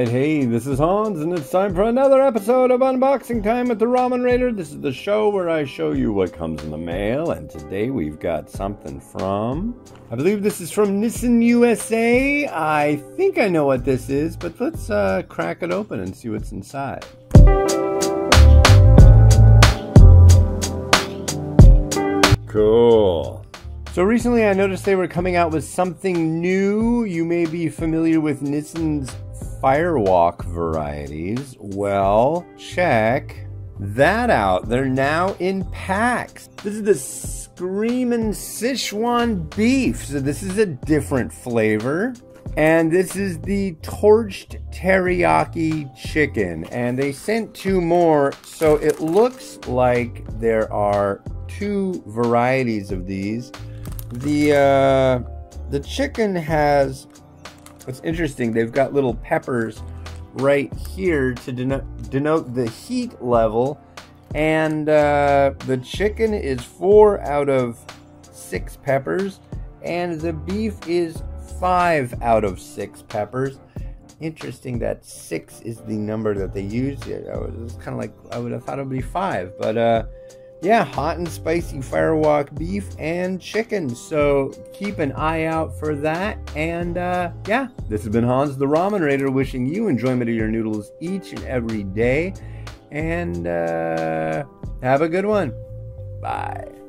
Alright, hey, this is Hans, and it's time for another episode of Unboxing Time at the Ramen Rater. This is the show where I show you what comes in the mail, and today we've got something from. I believe this is from Nissin USA. I think I know what this is, but let's uh, crack it open and see what's inside. Cool. So recently I noticed they were coming out with something new. You may be familiar with Nissin's Firewalk varieties. Well, check that out. They're now in packs. This is the Screamin' Sichuan beef. So this is a different flavor. And this is the torched teriyaki chicken. And they sent two more. So it looks like there are two varieties of these. The uh, the chicken has what's interesting. They've got little peppers right here to denote, denote the heat level, and uh, the chicken is four out of six peppers, and the beef is five out of six peppers. Interesting that six is the number that they use. It was kind of like I would have thought it would be five, but uh, yeah, hot and spicy Fire Wok beef and chicken. So keep an eye out for that. And uh, yeah, this has been Hans the Ramen Rater wishing you enjoyment of your noodles each and every day. And uh, have a good one. Bye.